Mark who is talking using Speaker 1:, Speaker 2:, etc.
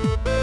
Speaker 1: す